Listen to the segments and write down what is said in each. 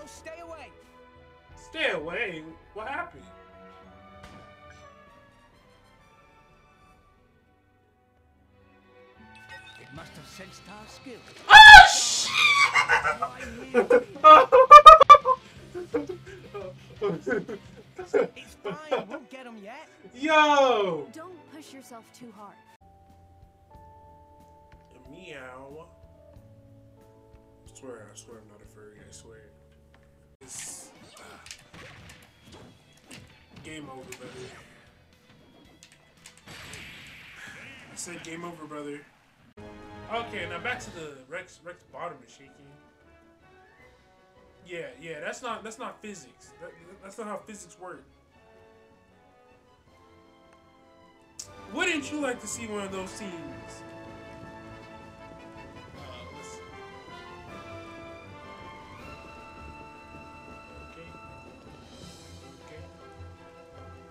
No, stay away. Stay away. What happened? It must have sensed our skill. Oh shit! It's fine. We'll get him yet. Yo! Don't push yourself too hard. Meow. I swear, I swear I'm not a furry, I swear. Game over, brother. I said game over, brother. Okay, now back to the Rex Rex bottom is shaking. Yeah, yeah, that's not that's not physics. That, that's not how physics work. Wouldn't you like to see one of those teams?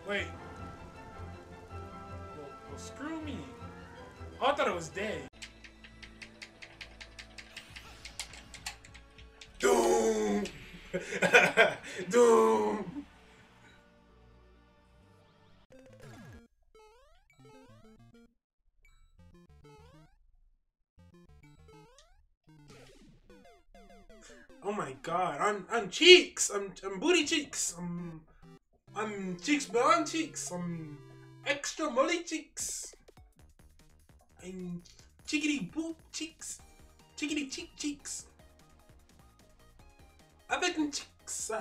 Wait. Well, well, screw me. Oh, I thought it was dead. Doom! Doom! Oh my god, I'm I'm cheeks. I'm I'm booty cheeks. I'm I'm cheeks beyond cheeks. I'm extra molly cheeks. I'm chickity boop cheeks. Chickity cheek cheeks. I Avec cheeks.